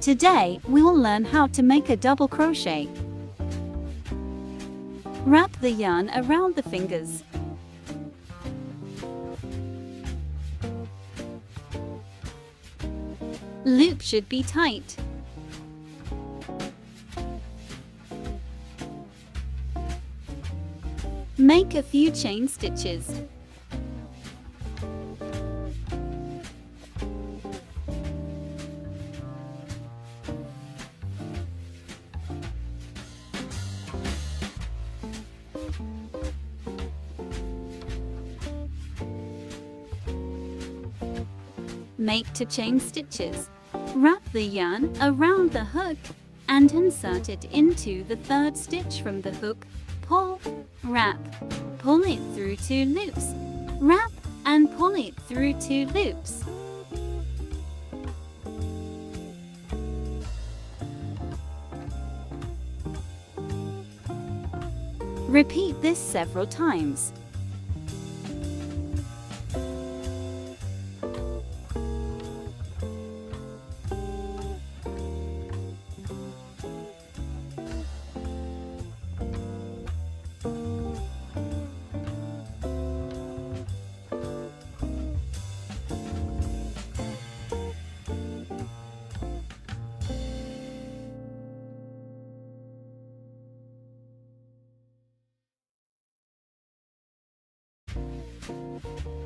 Today, we will learn how to make a double crochet. Wrap the yarn around the fingers. Loop should be tight. Make a few chain stitches. Make two chain stitches. Wrap the yarn around the hook and insert it into the third stitch from the hook. Pull, wrap, pull it through two loops. Wrap and pull it through two loops. Repeat this several times. うん。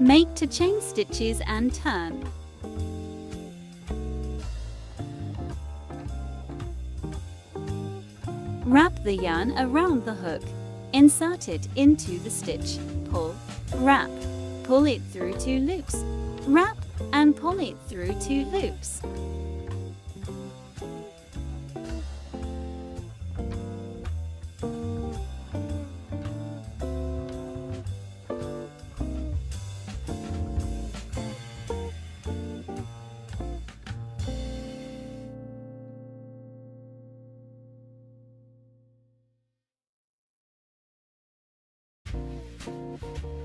Make two chain stitches and turn. Wrap the yarn around the hook. Insert it into the stitch. Pull, wrap, pull it through two loops. Wrap and pull it through two loops. うん。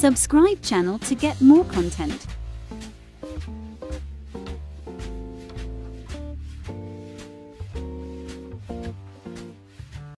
Subscribe channel to get more content.